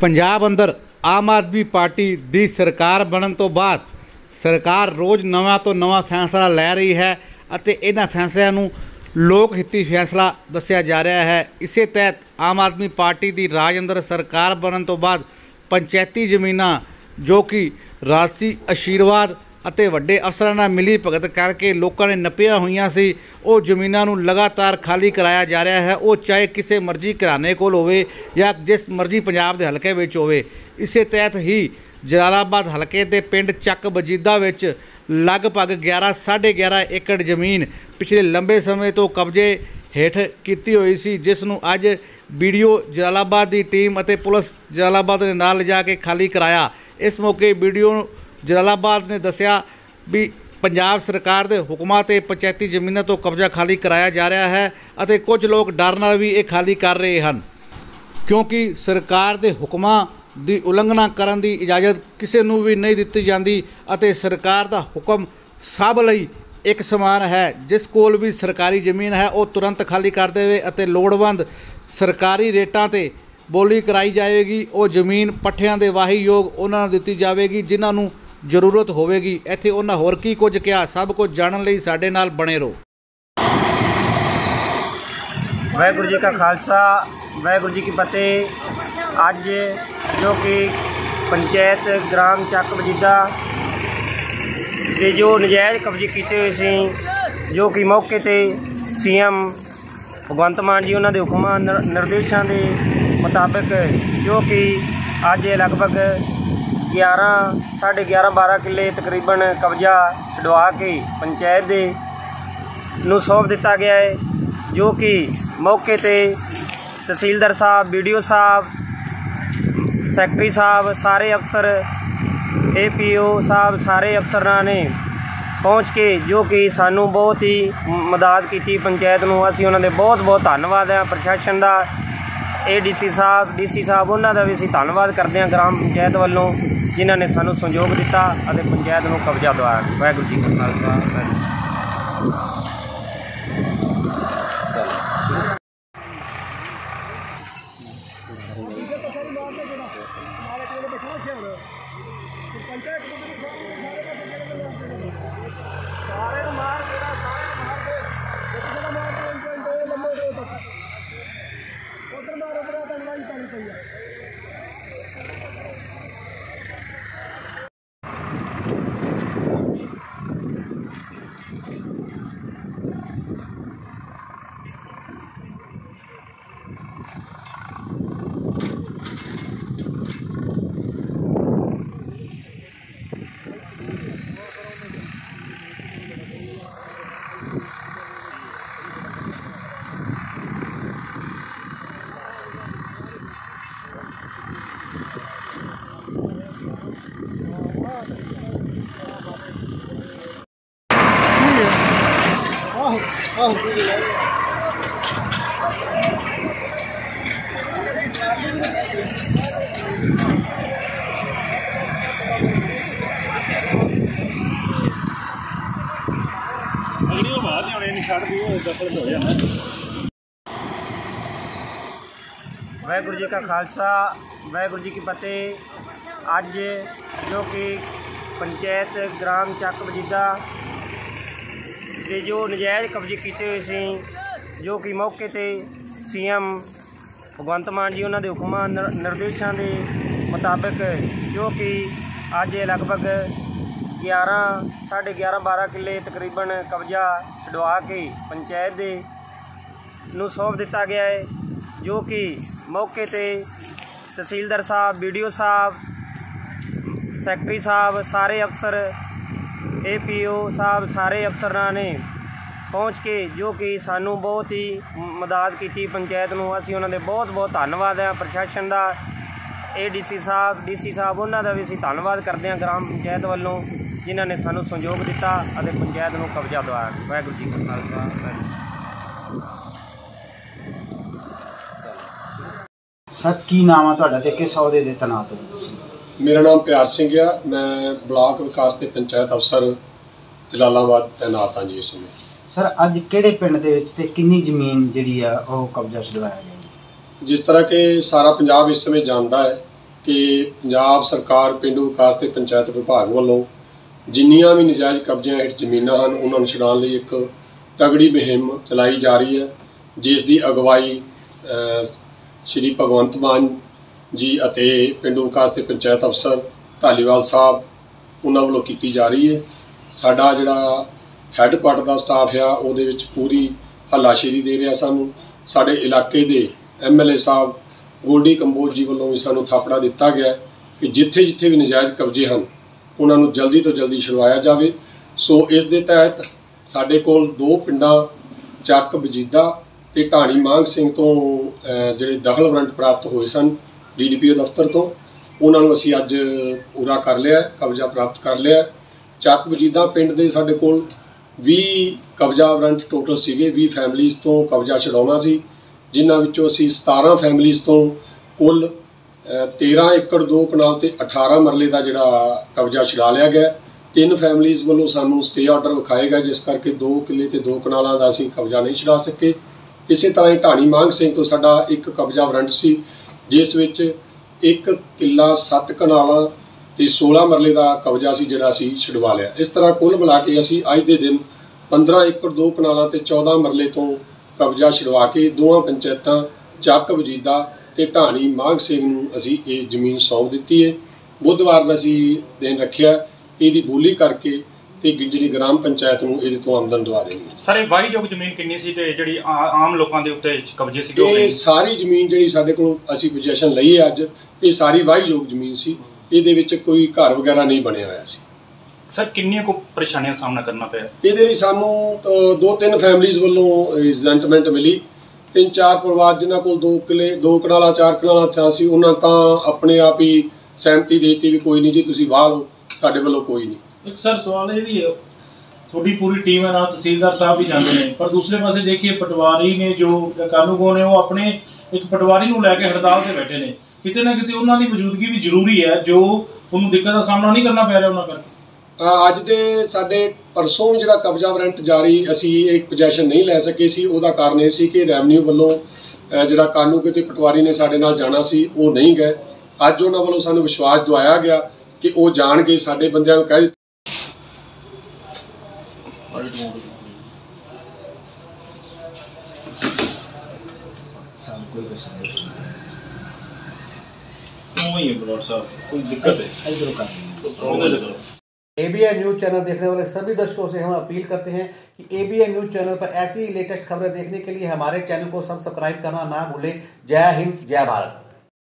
ਪੰਜਾਬ ਅੰਦਰ ਆਮ ਆਦਮੀ ਪਾਰਟੀ ਦੀ ਸਰਕਾਰ ਬਣਨ ਤੋਂ ਬਾਅਦ ਸਰਕਾਰ ਰੋਜ਼ ਨਵਾਂ ਤੋਂ ਨਵਾਂ ਫੈਸਲਾ ਲੈ ਰਹੀ ਹੈ ਅਤੇ ਇਹਨਾਂ ਫੈਸਲਿਆਂ ਨੂੰ ਲੋਕ ਹਿੱਤੀ ਫੈਸਲਾ ਦੱਸਿਆ ਜਾ ਰਿਹਾ ਹੈ। ਇਸੇ ਤਹਿਤ ਆਮ ਆਦਮੀ ਪਾਰਟੀ ਦੀ ਰਾਜ ਅੰਦਰ ਸਰਕਾਰ ਬਣਨ ਤੋਂ ਬਾਅਦ ਪੰਚਾਇਤੀ ਜ਼ਮੀਨਾਂ ਜੋ ਕਿ ਰਾਜਸੀ ਆਸ਼ੀਰਵਾਦ ਅਤੇ ਵੱਡੇ ਅਫਸਰਾਂ ਨਾਲ ਮਿਲੀ ਭਗਤ ਕਰਕੇ ਲੋਕਾਂ ਨੇ ਨੱਪੀਆਂ ਹੋਈਆਂ ਸੀ। ਉਹ ਜ਼ਮੀਨਾਂ ਨੂੰ ਲਗਾਤਾਰ ਖਾਲੀ ਕਰਾਇਆ ਜਾ ਰਿਹਾ ਹੈ। ਉਹ ਚਾਹੇ ਕਿਸੇ ਮਰਜ਼ੀ ਘਰਾਣੇ ਕੋਲ ਹੋਵੇ ਜਾਂ ਜਿਸ ਮਰਜ਼ੀ ਪੰਜਾਬ ਦੇ ਹਲਕੇ ਵਿੱਚ ਹੋਵੇ। ਇਸੇ ਤਹਿਤ ਹੀ ਜਲਾਲਾਬਾਦ ਹਲਕੇ ਦੇ ਪਿੰਡ ਚੱਕ ਬਜੀਦਾ ਵਿੱਚ ਲਗਭਗ 11 11.5 ਏਕੜ ਜ਼ਮੀਨ ਪਿਛਲੇ ਲੰਬੇ ਸਮੇਂ ਤੋਂ ਕਬਜ਼ੇ ਹੇਠ ਕੀਤੀ ਹੋਈ ਸੀ, ਜਿਸ ਨੂੰ ਅੱਜ ਵੀਡੀਓ ਜਲਾਲਾਬਾਦ ਦੀ ਟੀਮ ਅਤੇ ਪੁਲਿਸ ਜਲਾਲਾਬਾਦ ਦੇ ਨਾਲ ਲਿਜਾ ਕੇ ਖਾਲੀ ਕਰਾਇਆ। ਇਸ ਮੌਕੇ ਵੀਡੀਓ ਜਲਾਲਾਬਾਦ ਨੇ ਦੱਸਿਆ ਵੀ ਪੰਜਾਬ ਸਰਕਾਰ ਦੇ ਹੁਕਮਾਂ ਤੇ ਪੰਚਾਇਤੀ ਜ਼ਮੀਨਾਂ ਤੋਂ ਕਬਜ਼ਾ ਖਾਲੀ ਕਰਾਇਆ ਜਾ ਰਿਹਾ ਹੈ ਅਤੇ ਕੁਝ ਲੋਕ ਡਰ ਨਾਲ ਵੀ ਇਹ ਖਾਲੀ ਕਰ ਰਹੇ ਹਨ। ਕਿਉਂਕਿ ਸਰਕਾਰ ਦੇ ਹੁਕਮਾਂ ਦੀ ਉਲੰਘਣਾ ਕਰਨ ਦੀ ਇਜਾਜ਼ਤ ਕਿਸੇ ਨੂੰ ਵੀ ਨਹੀਂ ਦਿੱਤੀ ਜਾਂਦੀ ਅਤੇ ਸਰਕਾਰ ਦਾ ਹੁਕਮ ਸਭ ਲਈ ਇੱਕ ਸਮਾਨ ਹੈ। ਜਿਸ ਕੋਲ ਵੀ ਸਰਕਾਰੀ ਜ਼ਮੀਨ ਹੈ, ਉਹ ਤੁਰੰਤ ਖਾਲੀ ਕਰ ਦੇਵੇ ਅਤੇ ਲੋੜਵੰਦ ਸਰਕਾਰੀ ਰੇਟਾਂ ਤੇ ਬੋਲੀ ਕਰਾਈ ਜਾਵੇਗੀ ਉਹ ਜ਼ਮੀਨ ਪੱਠਿਆਂ ਦੇ ਵਾਹੀਯੋਗ ਉਹਨਾਂ ਨੂੰ ਦਿੱਤੀ ਜਾਵੇਗੀ, ਜਿਨ੍ਹਾਂ ਨੂੰ ਜ਼ਰੂਰਤ ਹੋਵੇਗੀ। ਇੱਥੇ ਉਹਨਾਂ ਹੋਰ ਕੀ ਕੁਝ ਕਿਹਾ? ਸਭ ਕੁਝ ਜਾਣਨ ਲਈ ਸਾਡੇ ਨਾਲ ਬਣੇ ਰਹੋ। ਵਾਹਿਗੁਰੂ ਜੀ ਕਾ ਖਾਲਸਾ, ਵਾਹਿਗੁਰੂ ਜੀ ਕੀ ਫਤਿਹ। ਅੱਜ ਜੋ ਕਿ ਪੰਚਾਇਤ ਗ੍ਰਾਮ ਚੱਕ ਵਜੀਦਾ ਦੇ ਜੋ ਨਜਾਇਜ਼ ਕਬਜ਼ੇ ਕੀਤੇ ਹੋਏ ਸੀ, ਜੋ ਕਿ ਮੌਕੇ ਤੇ ਸੀਐਮ ਭਗਵੰਤ ਮਾਨ ਜੀ ਉਹਨਾਂ ਦੇ ਹੁਕਮਾਂ ਨਿਰ- ਨਿਰਦੇਸ਼ਾਂ ਦੇ ਮੁਤਾਬਕ ਜੋ ਕਿ ਅੱਜ ਲਗਭਗ 11 11.5 12 ਕਿੱਲੇ ਤਕਰੀਬਨ ਕਬਜ਼ਾ ਛਡਵਾ ਕੇ ਪੰਚਾਇਤ ਦੇ ਨੂੰ ਸੌਂਪ ਦਿੱਤਾ ਗਿਆ ਹੈ, ਜੋ ਕਿ ਮੌਕੇ ਤੇ ਤਹਿਸੀਲਦਾਰ ਸਾਹਿਬ ਵੀਡੀਓ ਸਾਹਿਬ, ਸੈਕਟਰੀ ਸਾਹਿਬ, ਸਾਰੇ ਅਫਸਰ ਏਪੀਓ ਸਾਹਿਬ ਸਾਰੇ ਅਫਸਰਾਂ ਨੇ ਪਹੁੰਚ ਕੇ ਜੋ ਕਿ ਸਾਨੂੰ ਬਹੁਤ ਹੀ ਮਦਦ ਕੀਤੀ ਪੰਚਾਇਤ ਨੂੰ। ਅਸੀਂ ਉਹਨਾਂ ਦੇ ਬਹੁਤ ਬਹੁਤ ਧੰਨਵਾਦ ਹੈ ਪ੍ਰਸ਼ਾਸਨ ਦਾ। ਇਹ ਏਡੀਸੀ ਸਾਹਿਬ, ਡੀਸੀ ਸਾਹਿਬ, ਉਹਨਾਂ ਦਾ ਵੀ ਅਸੀਂ ਧੰਨਵਾਦ ਕਰਦੇ ਹਾਂ ਗ੍ਰਾਮ ਪੰਚਾਇਤ ਵੱਲੋਂ, ਜਿਨ੍ਹਾਂ ਨੇ ਸਾਨੂੰ ਸੰਯੋਗ ਦਿੱਤਾ ਅਤੇ ਪੰਚਾਇਤ ਨੂੰ ਕਬਜ਼ਾ ਦਵਾਇਆ ਵਾਹਿਗੁਰੂ ਜੀ ਕਾ ਖਾਲਸਾ ಅಂತ ਵਾਹਿਗੁਰੂ ਜੀ ਕੀ ਫਤਿਹ। ਵਾਹਿਗੁਰੂ ਜੀ ਕਾ ਖਾਲਸਾ, ਵਾਹਿਗੁਰੂ ਜੀ ਕੀ ਫਤਿਹ ਅੱਜ ਜੋ ਕਿ ਪੰਚਾਇਤ ਗ੍ਰਾਮ ਚੱਕ ਵਜੀਦਾ ਦੇ ਜੋ ਨਜਾਇਜ਼ ਕਬਜ਼ੇ ਕੀਤੇ ਹੋਏ ਸੀ, ਜੋ ਕਿ ਮੌਕੇ ਤੇ ਸੀਐਮ ਭਗਵੰਤ ਮਾਨ ਜੀ ਉਹਨਾਂ ਦੇ ਹੁਕਮਾਂ ਨਿਰ- ਨਿਰਦੇਸ਼ਾਂ ਦੇ ਮੁਤਾਬਕ ਜੋ ਕਿ ਅੱਜ ਇਹ ਲਗਭਗ 11 11.5 12 ਕਿੱਲੇ ਤਕਰੀਬਨ ਕਬਜ਼ਾ ਛਡਵਾ ਕੇ ਪੰਚਾਇਤ ਦੇ ਨੂੰ ਸੌਂਪ ਦਿੱਤਾ ਗਿਆ ਹੈ, ਜੋ ਕਿ ਮੌਕੇ ਤੇ ਤਹਿਸੀਲਦਾਰ ਸਾਹਿਬ ਵੀਡੀਓ ਸਾਹਿਬ, ਸੈਕਟਰੀ ਸਾਹਿਬ, ਸਾਰੇ ਅਫਸਰ ਏਪੀਓ ਸਾਹਿਬ ਸਾਰੇ ਅਫਸਰਾਂ ਨੇ ਪਹੁੰਚ ਕੇ ਜੋ ਕਿ ਸਾਨੂੰ ਬਹੁਤ ਹੀ ਮਦਦ ਕੀਤੀ ਪੰਚਾਇਤ ਨੂੰ। ਅਸੀਂ ਉਹਨਾਂ ਦੇ ਬਹੁਤ ਬਹੁਤ ਧੰਨਵਾਦ ਹੈ। ਪ੍ਰਸ਼ਾਸਨ ਦਾ, ਏਡੀਸੀ ਸਾਹਿਬ, ਡੀਸੀ ਸਾਹਿਬ, ਉਹਨਾਂ ਦਾ ਵੀ ਅਸੀਂ ਧੰਨਵਾਦ ਕਰਦੇ ਹਾਂ ਗ੍ਰਾਮ ਪੰਚਾਇਤ ਵੱਲੋਂ, ਜਿਨ੍ਹਾਂ ਨੇ ਸਾਨੂੰ ਸਹਿਯੋਗ ਦਿੱਤਾ ਅਤੇ ਪੰਚਾਇਤ ਨੂੰ ਕਬਜ਼ਾ ਦਵਾਇਆ ਵਾਹਿਗੁਰੂ ਜੀ ਕਾ ਖਾਲਸਾ ਸਰ, ਕੀ ਨਾਮ ਆ ਤੁਹਾਡਾ ਤੇ ਕਿਸ ਅਹੁਦੇ ਦੇ ਤੈਨਾਤ ਹੋ ਤੁਸੀਂ? ਮੇਰਾ ਨਾਮ ਪਿਆਰ ਸਿੰਘ ਆ ਮੈਂ ਬਲਾਕ ਵਿਕਾਸ ਤੇ ਪੰਚਾਇਤ ਅਫਸਰ ਜਲਾਲਾਬਾਦ ਤੈਨਾਤ ਹਾਂ ਜੀ ਇਸ ਸਮੇਂ ਸਰ ਅੱਜ ਕਿਹੜੇ ਪਿੰਡ ਦੇ ਵਿੱਚ ਤੇ ਕਿੰਨੀ ਜ਼ਮੀਨ ਜਿਹੜੀ ਆ ਉਹ ਕਬਜ਼ਾ ਛਡਵਾਇਆ ਗਿਆ ਜੀ? ਜਿਸ ਤਰ੍ਹਾਂ ਕਿ ਸਾਰਾ ਪੰਜਾਬ ਇਸ ਸਮੇਂ ਜਾਣਦਾ ਹੈ ਕਿ ਪੰਜਾਬ ਸਰਕਾਰ ਪਿੰਡੂ ਵਿਕਾਸ ਤੇ ਪੰਚਾਇਤ ਵਿਭਾਗ ਵੱਲੋਂ ਜਿੰਨੀਆਂ ਵੀ ਨਜਾਇਜ਼ ਕਬਜ਼ਿਆਂ ਹੇਠ ਜ਼ਮੀਨਾਂ ਹਨ ਉਹਨਾਂ ਨੂੰ ਛੁਡਾਉਣ ਲਈ ਇੱਕ ਤਗੜੀ ਮੁਹਿੰਮ ਚਲਾਈ ਜਾ ਰਹੀ ਹੈ ਜਿਸ ਦੀ ਅਗਵਾਈ ਸ਼੍ਰੀ ਭਗਵੰਤ ਮਾਨ ਜੀ ਅਤੇ ਪਿੰਡੂ ਵਿਕਾਸ ਤੇ ਪੰਚਾਇਤ ਅਫਸਰ ਧਾਲੀਵਾਲ ਸਾਹਿਬ, ਉਹਨਾਂ ਵੱਲੋਂ ਕੀਤੀ ਜਾ ਰਹੀ ਹੈ। ਸਾਡਾ ਜਿਹੜਾ ਹੈੱਡਕੁਆਟਰ ਦਾ ਸਟਾਫ ਆ, ਉਹਦੇ ਵਿੱਚ ਪੂਰੀ ਹੱਲਾਸ਼ੇਰੀ ਦੇ ਰਿਹਾ ਸਾਨੂੰ। ਸਾਡੇ ਇਲਾਕੇ ਦੇ ਐਮਐਲਏ ਸਾਹਿਬ, ਗੋਲਡੀ ਕੰਬੋਜ ਜੀ ਵੱਲੋਂ ਵੀ ਸਾਨੂੰ ਥਾਪੜਾ ਦਿੱਤਾ ਗਿਆ ਕਿ ਜਿੱਥੇ ਜਿੱਥੇ ਵੀ ਨਜਾਇਜ਼ ਕਬਜ਼ੇ ਹਨ, ਉਹਨਾਂ ਨੂੰ ਜਲਦੀ ਤੋਂ ਜਲਦੀ ਛੁਡਵਾਇਆ ਜਾਵੇ। ਸੋ ਇਸ ਦੇ ਤਹਿਤ ਸਾਡੇ ਕੋਲ ਦੋ ਪਿੰਡਾਂ, ਚੱਕ ਬਜੀਦਾ ਤੇ ਢਾਣੀ ਮਾਂਗ ਸਿੰਘ ਤੋਂ ਜਿਹੜੇ ਦਖਲ ਵਾਰੰਟ ਪ੍ਰਾਪਤ ਹੋਏ ਸਨ ਡੀਡੀਪੀਓ ਦਫ਼ਤਰ ਤੋਂ। ਉਹਨਾਂ ਨੂੰ ਅਸੀਂ ਅੱਜ ਪੂਰਾ ਕਰ ਲਿਆ ਕਬਜ਼ਾ ਪ੍ਰਾਪਤ ਕਰ ਲਿਆ। ਚੱਕ ਬਜੀਦਾ ਪਿੰਡ ਦੇ ਸਾਡੇ ਕੋਲ 20 ਕਬਜ਼ਾ ਵਾਰੰਟ ਟੋਟਲ ਸੀਗੇ 20 ਫੈਮਿਲੀਜ਼ ਤੋਂ ਕਬਜ਼ਾ ਛਡਾਉਣਾ ਸੀ ਜਿਨ੍ਹਾਂ ਵਿੱਚੋਂ ਅਸੀਂ 17 ਫੈਮਿਲੀਜ਼ ਤੋਂ ਕੁੱਲ ਅਹ, 13 ਏਕੜ 2 ਕਨਾਲ ਤੇ 18 ਮਰਲੇ ਦਾ ਜਿਹੜਾ ਕਬਜ਼ਾ ਛਡਾ ਲਿਆ ਗਿਆ। ਤਿੰਨ ਫੈਮਿਲੀਜ਼ ਵੱਲੋਂ ਸਾਨੂੰ ਸਟੇ ਆਰਡਰ ਵਿਖਾਏਗਾ ਜਿਸ ਕਰਕੇ 2 ਕਿੱਲੇ ਤੇ 2 ਕਨਾਲਾਂ ਦਾ ਅਸੀਂ ਕਬਜ਼ਾ ਨਹੀਂ ਛਡਾ ਸਕੇ। ਇਸੇ ਤਰ੍ਹਾਂ ਹੀ ਢਾਣੀ ਮਾਂਗ ਸਿੰਘ ਤੋਂ ਸਾਡਾ ਇੱਕ ਕਬਜ਼ਾ ਵਾਰੰਟ ਸੀ ਜਿਸ ਵਿੱਚ ਇੱਕ ਕਿੱਲਾ 7 ਕਨਾਲਾਂ ਤੇ 16 ਮਰਲੇ ਦਾ ਕਬਜ਼ਾ ਸੀ ਜਿਹੜਾ ਅਸੀਂ ਛਡਵਾ ਲਿਆ। ਇਸ ਤਰ੍ਹਾਂ ਕੁੱਲ ਮਿਲਾ ਕੇ ਅਸੀਂ ਅੱਜ ਦੇ ਦਿਨ 15 ਏਕੜ 2 ਕਨਾਲਾਂ ਤੇ 14 ਮਰਲੇ ਤੋਂ ਕਬਜ਼ਾ ਛਡਵਾ ਕੇ ਦੋਵਾਂ ਪੰਚਾਇਤਾਂ ਚੱਕ ਵਜੀਦਾ ਤੇ ਢਾਣੀ ਮਾਘ ਸਿੰਘ ਨੂੰ ਅਸੀਂ ਇਹ ਜ਼ਮੀਨ ਸੌਂਪ ਦਿੱਤੀ ਹੈ ਬੁੱਧਵਾਰ ਦਾ ਅਸੀਂ ਦਿਨ ਰੱਖਿਆ। ਇਹਦੀ ਬੋਲੀ ਕਰਕੇ ਤੇ ਜਿਹੜੀ ਗ੍ਰਾਮ ਪੰਚਾਇਤ ਨੂੰ ਇਹਦੇ ਤੋਂ ਆਮਦਨ ਦਵਾ ਦੇਣੀ ਹੈ। ਸਰ ਇਹ ਵਾਹੀਯੋਗ ਜ਼ਮੀਨ ਕਿੰਨੀ ਸੀ ਤੇ ਜਿਹੜੀ ਆਮ ਲੋਕਾਂ ਦੇ ਉੱਤੇ ਕਬਜ਼ੇ ਉਹ ਇਹ? ਸਾਰੀ ਜ਼ਮੀਨ ਜਿਹੜੀ ਸਾਡੇ ਕੋਲ ਅਸੀਂ ਪੋਜੀਸ਼ਨ ਲਈ ਹੈ ਅੱਜ ਇਹ ਸਾਰੀ ਵਾਹੀਯੋਗ ਜ਼ਮੀਨ ਸੀ। ਇਹਦੇ ਵਿੱਚ ਕੋਈ ਘਰ ਵਗੈਰਾ ਨਹੀਂ ਬਣਿਆ ਹੋਇਆ ਸੀ। ਸਰ ਕਿੰਨੀਆਂ ਕੋ ਪਰੇਸ਼ਾਨੀਆਂ ਦਾ ਸਾਹਮਣਾ ਕਰਨਾ ਪਿਆ? ਇਹਦੇ ਲਈ ਸਾਨੂੰ ਦੋ ਤਿੰਨ ਫੈਮਲੀਆਂ ਵੱਲੋਂ ਰਿਜ਼ੈਂਟਮੈਂਟ ਮਿਲੀ। ਤਿੰਨ ਚਾਰ ਪਰਿਵਾਰ ਜਿਨ੍ਹਾਂ ਕੋਲ ਦੋ ਕਿਲੇ ਦੋ ਕਨਾਲਾ ਚਾਰ ਕਨਾਲਾ ਥਾਂ ਸੀ ਉਹਨਾਂ ਤਾਂ ਆਪਣੇ ਆਪ ਹੀ ਸਹਿਮਤੀ ਦੇ ਦਿੱਤੀ ਵੀ ਕੋਈ ਨਹੀਂ ਜੀ ਤੁਸੀਂ ਵਾਹ ਲਓ ਸਾਡੇ ਵੱਲੋਂ ਕੋਈ ਨਹੀਂ। ਇੱਕ ਸਰ ਸਵਾਲ ਇਹ ਵੀ ਹੈ, ਤੁਹਾਡੀ ਪੂਰੀ ਟੀਮ ਹੈ ਨਾਲ ਤਹਿਸੀਲਦਾਰ ਸਾਹਿਬ ਵੀ ਜਾਂਦੇ ਨੇ, ਪਰ ਦੂਸਰੇ ਪਾਸੇ ਦੇਖੀਏ ਪਟਵਾਰੀ ਨੇ ਜੋ ਕਾਨੂੰਗੋ ਨੇ, ਉਹ ਆਪਣੇ ਇੱਕ ਪਟਵਾਰੀ ਨੂੰ ਲੈ ਕੇ ਹੜਤਾਲ ਤੇ ਬੈਠੇ ਨੇ। ਕਿਤੇ ਨਾ ਕਿਤੇ ਉਹਨਾਂ ਦੀ ਮੌਜੂਦਗੀ ਵੀ ਜ਼ਰੂਰੀ ਹੈ, ਜੋ ਤੁਹਾਨੂੰ ਦਿੱਕਤ ਦਾ ਸਾਹਮਣਾ ਨਹੀਂ ਕਰਨਾ ਪੈ ਰਿਹਾ ਉਹਨਾਂ ਕਰਕੇ। ਅੱਜ ਦੇ ਸਾਡੇ ਪਰਸੋਂ ਜਿਹੜਾ ਕਬਜ਼ਾ ਵਾਰੰਟ ਜਾਰੀ, ਅਸੀਂ ਇੱਕ ਪੋਜੀਸ਼ਨ ਨਹੀਂ ਲੈ ਸਕੇ ਸੀ। ਉਹਦਾ ਕਾਰਨ ਇਹ ਸੀ ਕਿ ਰੈਵਨਿਊ ਵੱਲੋਂ ਜਿਹੜਾ ਕਾਨੂੰਗੋ ਤੇ ਪਟਵਾਰੀ ਨੇ ਸਾਡੇ ਨਾਲ ਜਾਣਾ ਸੀ, ਉਹ ਨਹੀਂ ਗਏ। ਅੱਜ ਉਹਨਾਂ ਵੱਲੋਂ ਸਾਨੂੰ ਵਿਸ਼ਵਾਸ ਦਿਵਾਇਆ ਗਿਆ ਕਿ ਉਹ ਜਾਣਗੇ, ਸਾਡੇ ਬੰਦਿਆਂ ਨੂੰ ਕਹਿ एबीएन न्यूज़ चैनल देखने वाले सभी दर्शकों से हम अपील करते हैं कि एबीएन न्यूज़ चैनल पर ऐसी लेटेस्ट खबरें देखने के लिए हमारे चैनल को सब्सक्राइब करना ना भूलें। जय हिंद, जय भारत।